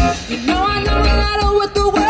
You know I know I know what the world.